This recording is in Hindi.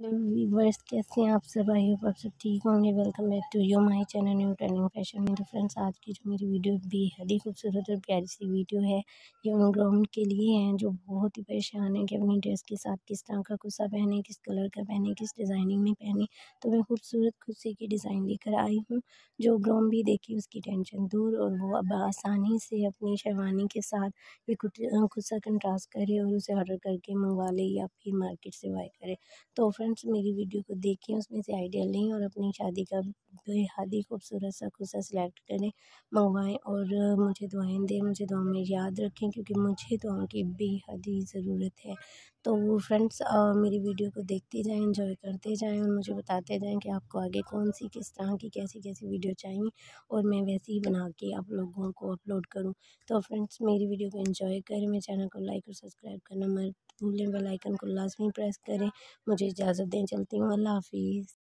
व्यूवर्स कैसे हैं आप सब? आई होप आप सब ठीक होंगे। Welcome back to you my channel new trending fashion में। तो फ्रेंड्स आज की जो मेरी वीडियो बेहद ही खूबसूरत और प्यारी सी वीडियो है, ये उन ग्राउंड के लिए हैं जो बहुत ही परेशान है कि अपनी ड्रेस के साथ किस तरह का कुर्सा पहने, किस कलर का पहने, किस डिज़ाइनिंग में पहने। तो मैं खूबसूरत खुशी की डिज़ाइन लेकर आई हूँ, जो ग्राउंड भी देखी, उसकी टेंशन दूर और वो अब आसानी से अपनी शेरवानी के साथ ये कुर्सा कंट्रास्ट करे और उसे ऑर्डर करके मंगवा ले या फिर मार्केट से बाय करे। तो फ्रेंड्स मेरी वीडियो को देखें उसमें से आइडिया लें और अपनी शादी का बेहद ही खूबसूरत सा कुर्सा सिलेक्ट करें, मंगवाएँ और मुझे दुआएँ दें, मुझे दुआ में याद रखें क्योंकि मुझे दुआओं की बेहद ही ज़रूरत है। तो वो फ्रेंड्स मेरी वीडियो को देखते जाएँ, एंजॉय करते जाएँ और मुझे बताते जाएँ कि आपको आगे कौन सी, किस तरह की कैसी कैसी वीडियो चाहिए और मैं वैसे ही बना के आप लोगों को अपलोड करूँ। तो फ्रेंड्स, मेरी वीडियो को एंजॉय करें, मेरे चैनल को लाइक और सब्सक्राइब करना मत भूलें बेल आइकन को लाजमी प्रेस करें। मुझे इजाज़त दें चलती हूँ। अल्लाह हाफिज़।